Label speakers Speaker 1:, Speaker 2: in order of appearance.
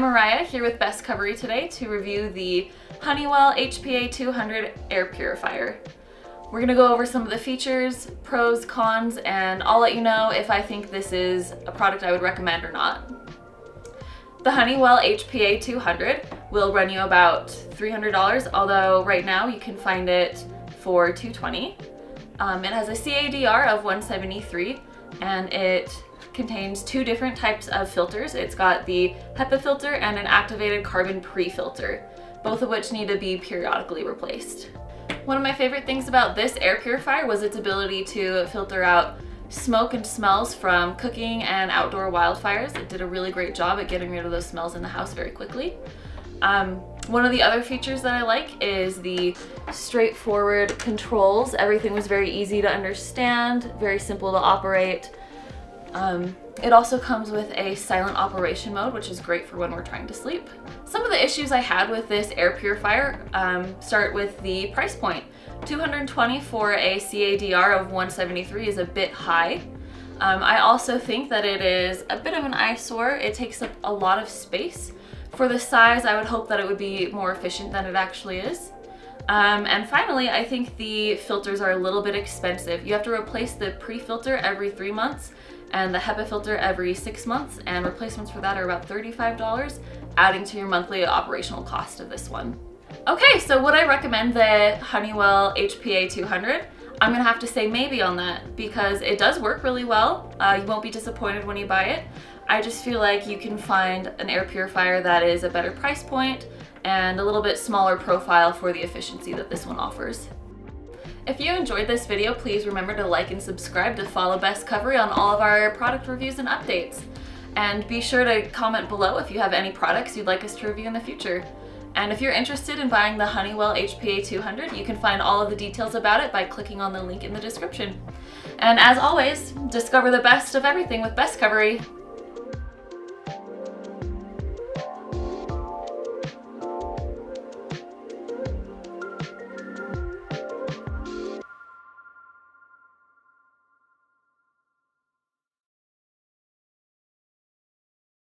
Speaker 1: Mariah here with Bestcovery today to review the Honeywell HPA 200 air purifier. We're gonna go over some of the features, pros, cons, and I'll let you know if I think this is a product I would recommend or not. The Honeywell HPA 200 will run you about $300, although right now you can find it for 220. Um, it has a CADR of 173 and it contains two different types of filters. It's got the HEPA filter and an activated carbon pre-filter, both of which need to be periodically replaced. One of my favorite things about this air purifier was its ability to filter out smoke and smells from cooking and outdoor wildfires. It did a really great job at getting rid of those smells in the house very quickly. Um, one of the other features that I like is the straightforward controls. Everything was very easy to understand, very simple to operate. Um, it also comes with a silent operation mode, which is great for when we're trying to sleep. Some of the issues I had with this air purifier um, start with the price point. 220 for a CADR of 173 is a bit high. Um, I also think that it is a bit of an eyesore. It takes up a lot of space. For the size, I would hope that it would be more efficient than it actually is. Um, and finally, I think the filters are a little bit expensive. You have to replace the pre-filter every three months and the HEPA filter every six months, and replacements for that are about $35, adding to your monthly operational cost of this one. Okay, so would I recommend the Honeywell HPA 200? I'm gonna have to say maybe on that because it does work really well. Uh, you won't be disappointed when you buy it. I just feel like you can find an air purifier that is a better price point and a little bit smaller profile for the efficiency that this one offers. If you enjoyed this video, please remember to like and subscribe to follow Bestcovery on all of our product reviews and updates. And be sure to comment below if you have any products you'd like us to review in the future. And if you're interested in buying the Honeywell HPA 200, you can find all of the details about it by clicking on the link in the description. And as always, discover the best of everything with Bestcovery.